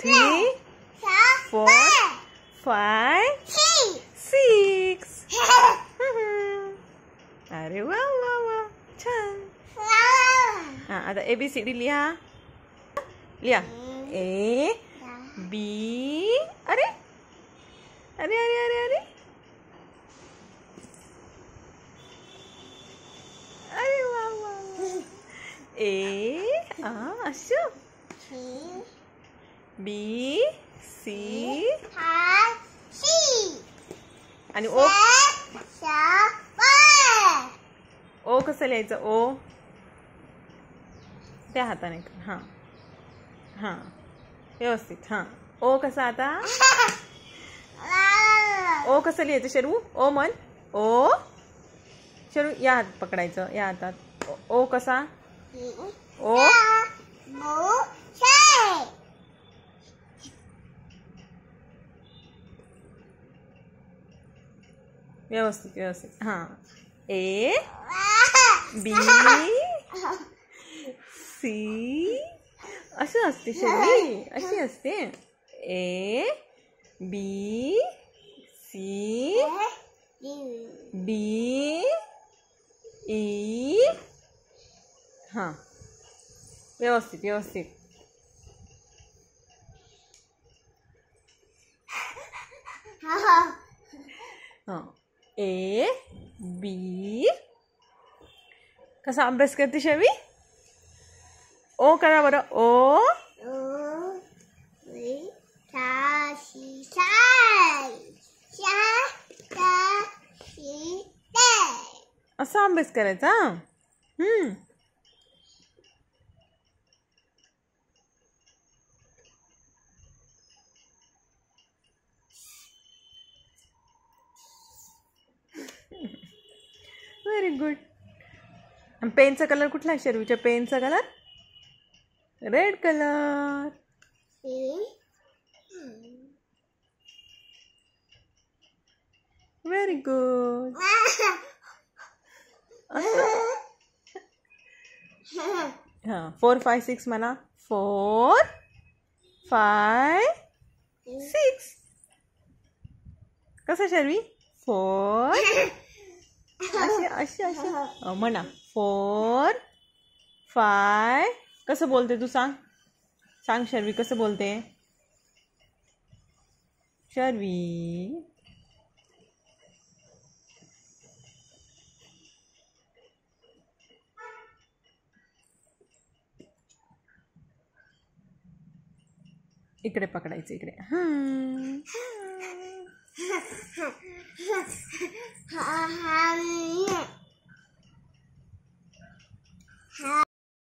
Three four five six अरे वा वा वा छान हा आता ए बी सी डी लिहा लिहा ए बी अरे अरे अरे अरे अरे अरे वा वा वा. ए आ असं B C आणि ओ ओ कसं लिहायचं? ओ त्या हाताने हां. हां. व्यवस्थित. हां. ओ कसं आता? ओ कसं लिहायचं शरू? ओ मन ओ शरू या हात पकडायचं. या हातात. ओ- ओ कसा? ओ व्यवस्थित व्यवस्थित. हां. A B C. असं असते शर्वी अशी असते. A B C B E. हां. व्यवस्थित व्यवस्थित. हां. ए बी कसा अभ्यास करते शर्वी ओ करा बरं. ओ. असा अभ्यास करायचा हम्म व्हेरी गुड पेनचा कलर कुठला आहे शर्वीच्या पेनचा colour red colour very good हां फोर फाय सिक्स म्हणा. फोर फाय सिक्स कसं शर्वी? फोर अशी अशी अशी. म्हणा. फोर फाय कसं बोलते तू सांग? सांग शर्वी कसं बोलते? शर्वी. इकडे पकडायचं इकडे. हा